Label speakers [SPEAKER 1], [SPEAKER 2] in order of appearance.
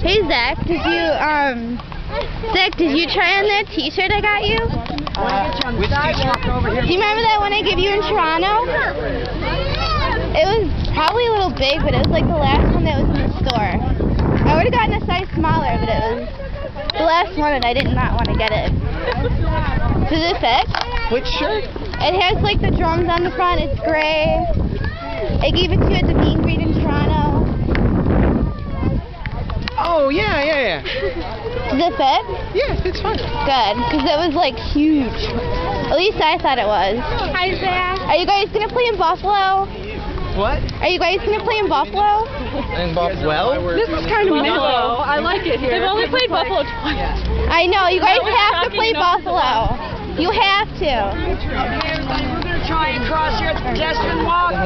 [SPEAKER 1] Hey Zac, did you um Zac, did you try on that T-shirt I got you?
[SPEAKER 2] Uh?
[SPEAKER 1] Do you remember that one I gave you in Toronto? It was probably a little big, but it was like the last one that was in the store. I would have gotten a size smaller, but it was the last one, and I did not want to get it. Does it fit?
[SPEAKER 2] Which shirt?
[SPEAKER 1] It has like the drums on the front. It's gray. I gave it to you at the meet and greet in Toronto.
[SPEAKER 2] Oh yeah, yeah, yeah.
[SPEAKER 1] Does it fit?
[SPEAKER 2] Yeah, it's fine.
[SPEAKER 1] Good, because it was like huge. At least I thought it was.
[SPEAKER 3] Hi, Zac.
[SPEAKER 1] Are you guys gonna play in Buffalo?
[SPEAKER 2] What?
[SPEAKER 1] Are you guys gonna play in Buffalo?
[SPEAKER 2] And Buffalo?
[SPEAKER 3] This is kind of mellow. I like it here. They've only played Buffalo twice.
[SPEAKER 1] I know you guys
[SPEAKER 3] Now
[SPEAKER 1] have to play Buffalo. You have to.
[SPEAKER 4] We're gonna try and cross here at the pedestrian walk.